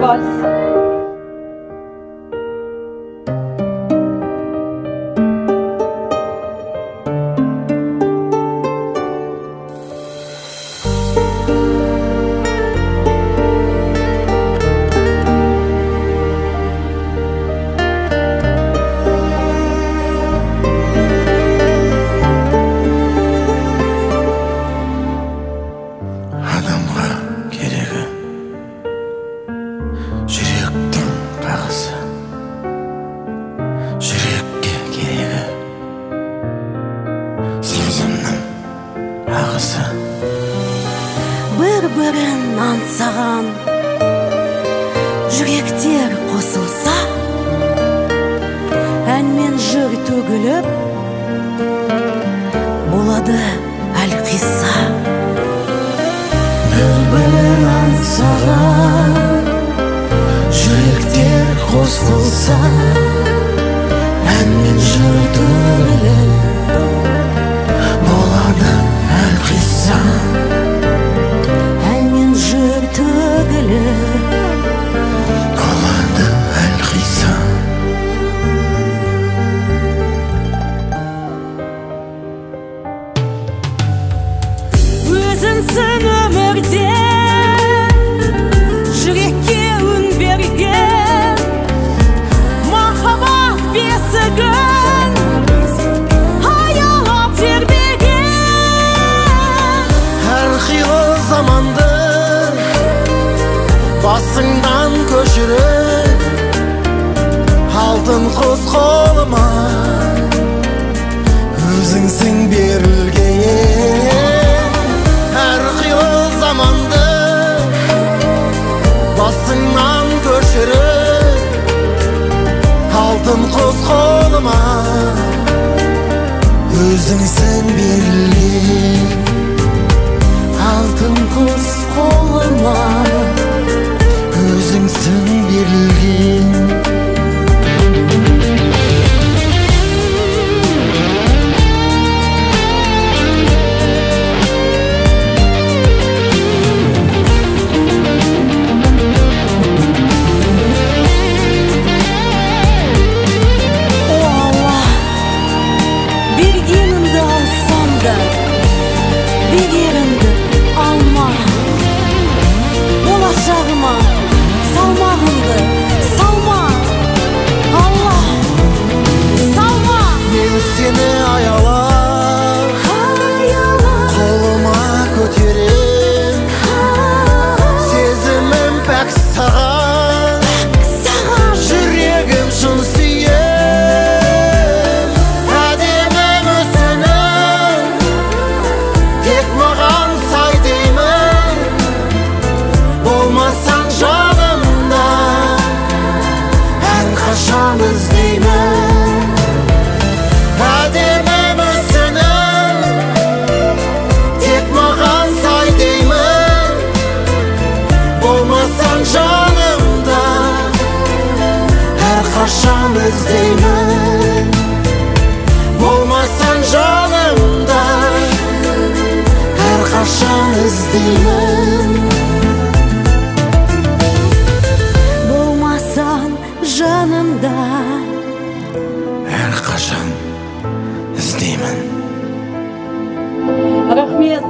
Boss. Жүрекке керегі. Сезімнің ағысы. Бір бірін аңсаған жүректер қосылса ән мен жыр төгіліп болады әлқисса бір бірін аңсаған жүректер қосылса басыңнан көшіріп алтын құс қолыма өзіңсің берілген әрқилы заманды басыңнан көшіріп алтын құс қолыма өзіңсің Seni ayalar болмасаң жанымда әрқашан іздеймін. Болмасаң жанымда әрқашан іздеймін. Болмасаң жанымда әрқашан іздеймін. Рахмет.